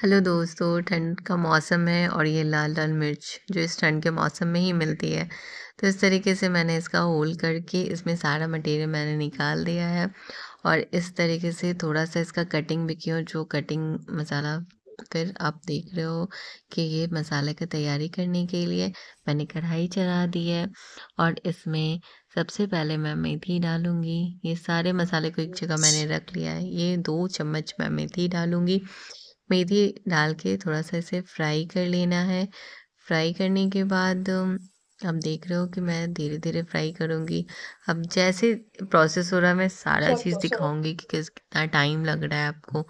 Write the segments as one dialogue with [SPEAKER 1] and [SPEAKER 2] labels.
[SPEAKER 1] Hello दोस्तों, ठंड का मौसम है और ये लाल लाल मिर्च जो इस ठंड के मौसम में ही मिलती है। तो इस तरीके से मैंने इसका होल करके इसमें सारा मटेरियल मैंने निकाल दिया है और इस तरीके से थोड़ा सा इसका कटिंग भी किया जो कटिंग मसाला फिर आप देख रहे हो कि ये मसाले की तैयारी करने के लिए मैंने कढ़ाई चढ़ा दी है और इसमें सबसे पहले मैं मेथी डालूँगी। ये सारे मसाले को एक जगह मैंने रख लिया है। ये दो चम्मच मैं मेथी डालूँगी। मेथी डाल के थोड़ा सा इसे फ्राई कर लेना है। फ्राई करने के बाद अब देख रहे हो कि मैं धीरे धीरे फ्राई करूँगी। अब जैसे प्रोसेस हो रहा है मैं सारा चीज़ दिखाऊँगी कि किस कितना टाइम लग रहा है आपको।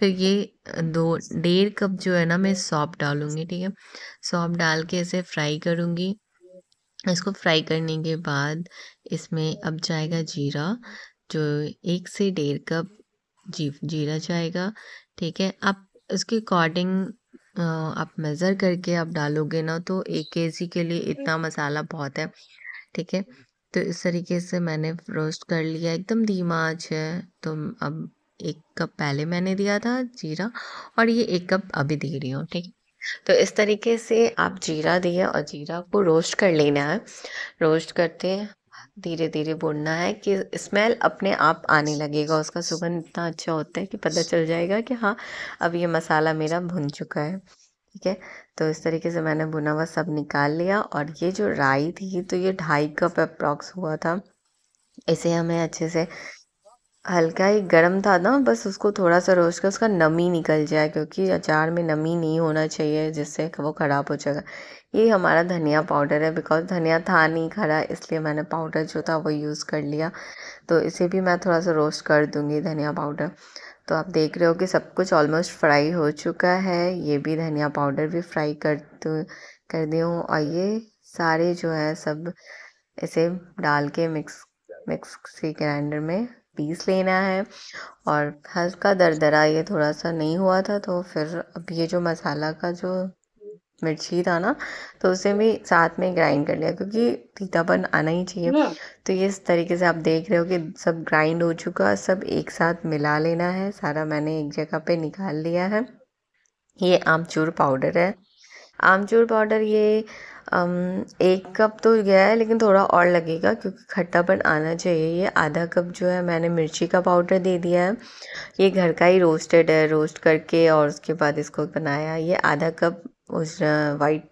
[SPEAKER 1] फिर ये दो डेढ़ कप जो है ना मैं सौंप डालूँगी ठीक है? सौंप डाल के इसे फ्राई करूँगी। इसको फ्राई करने के बाद इसमें अब जाएगा जीरा जो एक से डेढ़ कप जी जीरा जाएगा ठीक है? आप इसके अकॉर्डिंग आप मेज़र करके आप डालोगे ना तो एक के के लिए इतना मसाला बहुत है ठीक है? तो इस तरीके से मैंने रोस्ट कर लिया एकदम धीमा आँच है तो अब एक कप पहले मैंने दिया था जीरा और ये एक कप अभी दे रही हूँ ठीक है? तो इस तरीके से आप जीरा दिए और जीरा को रोस्ट कर लेना है। रोस्ट करते धीरे धीरे भूनना है कि स्मेल अपने आप आने लगेगा। उसका सुगंध इतना अच्छा होता है कि पता चल जाएगा कि हाँ अब ये मसाला मेरा भुन चुका है। ठीक है? तो इस तरीके से मैंने भुना हुआ सब निकाल लिया और ये जो राई थी तो ये ढाई कप अप्रॉक्स हुआ था। इसे हमें अच्छे से हल्का ही गर्म था ना, बस उसको थोड़ा सा रोस्ट कर, उसका नमी निकल जाए, क्योंकि अचार में नमी नहीं होना चाहिए, जिससे वो ख़राब हो जाएगा। ये हमारा धनिया पाउडर है बिकॉज़ धनिया था नहीं खड़ा, इसलिए मैंने पाउडर जो था वो यूज़ कर लिया। तो इसे भी मैं थोड़ा सा रोस्ट कर दूँगी, धनिया पाउडर। तो आप देख रहे हो कि सब कुछ ऑलमोस्ट फ्राई हो चुका है। ये भी धनिया पाउडर भी फ्राई कर दूँ, कर दी हूँ, और ये सारे जो है सब इसे डाल के मिक्स मिक्स ग्राइंडर में पीस लेना है। और हल्का दरदरा ये थोड़ा सा नहीं हुआ था तो फिर अब ये जो मसाला का जो मिर्ची था ना तो उसे भी साथ में ग्राइंड कर लिया क्योंकि तीतापन आना ही चाहिए। तो ये इस तरीके से आप देख रहे हो कि सब ग्राइंड हो चुका सब एक साथ मिला लेना है। सारा मैंने एक जगह पे निकाल लिया है। ये आमचूर पाउडर है। आमचूर पाउडर ये एक कप तो गया है लेकिन थोड़ा और लगेगा क्योंकि खट्टापन आना चाहिए। ये आधा कप जो है मैंने मिर्ची का पाउडर दे दिया है। ये घर का ही रोस्टेड है रोस्ट करके और उसके बाद इसको बनाया। ये आधा कप उस वाइट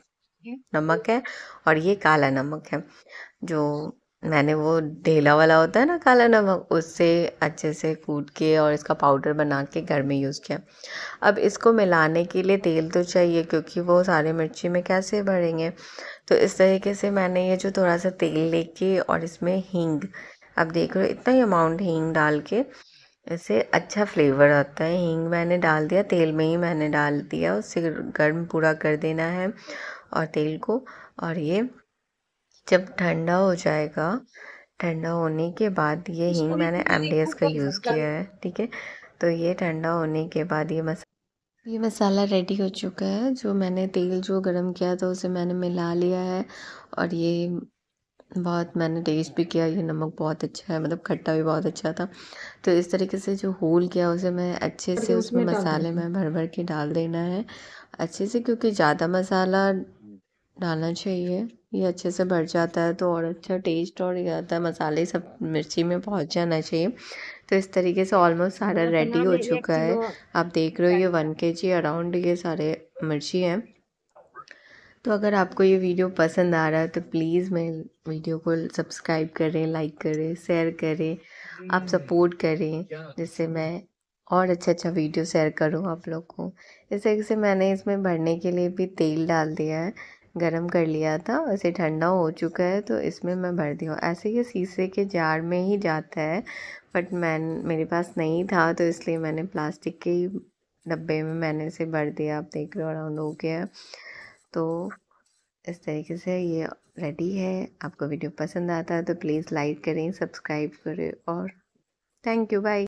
[SPEAKER 1] नमक है और ये काला नमक है जो मैंने वो ढेला वाला होता है ना काला नमक, उससे अच्छे से कूट के और इसका पाउडर बना के घर में यूज़ किया। अब इसको मिलाने के लिए तेल तो चाहिए क्योंकि वो सारे मिर्ची में कैसे भरेंगे? तो इस तरीके से मैंने ये जो थोड़ा सा तेल लेके और इसमें हींग, अब देख रहे हो इतना ही अमाउंट हींग डाल के इससे अच्छा फ्लेवर आता है। हींग मैंने डाल दिया, तेल में ही मैंने डाल दिया उससे गर्म पूरा कर देना है और तेल को और ये जब ठंडा हो जाएगा ठंडा होने के बाद ये हींग मैंने एमडीएस का यूज़ किया है। ठीक है? तो ये ठंडा होने के बाद ये मसाला ये मसाला रेडी हो चुका है। जो मैंने तेल जो गरम किया था उसे मैंने मिला लिया है और ये बहुत मैंने टेस्ट भी किया। ये नमक बहुत अच्छा है मतलब खट्टा भी बहुत अच्छा था। तो इस तरीके से जो होल किया उसे मैं अच्छे से उसमें मसाले में भर भर के डाल देना है। अच्छे से क्योंकि ज़्यादा मसाला डालना चाहिए। ये अच्छे से भर जाता है तो और अच्छा टेस्ट और ये आता है। मसाले सब मिर्ची में पहुँच जाना चाहिए। तो इस तरीके से ऑलमोस्ट सारा रेडी हो चुका है। आप देख रहे हो ये वन के जी अराउंड ये सारे मिर्ची हैं। तो अगर आपको ये वीडियो पसंद आ रहा है तो प्लीज़ मैं वीडियो को सब्सक्राइब करें लाइक करें शेयर करें आप सपोर्ट करें जिससे मैं और अच्छा अच्छा वीडियो शेयर करूँ आप लोग को। इस तरीके से मैंने इसमें भरने के लिए भी तेल डाल दिया है। गरम कर लिया था वैसे ठंडा हो चुका है तो इसमें मैं भर दी हूँ। ऐसे ये शीशे के जार में ही जाता है, बट मैं मेरे पास नहीं था तो इसलिए मैंने प्लास्टिक के ही डब्बे में मैंने इसे भर दिया। आप देख रहे हो, अराउंड हो गया तो इस तरीके से ये रेडी है। आपको वीडियो पसंद आता है तो प्लीज़ लाइक करें, सब्सक्राइब करें और थैंक यू, बाय।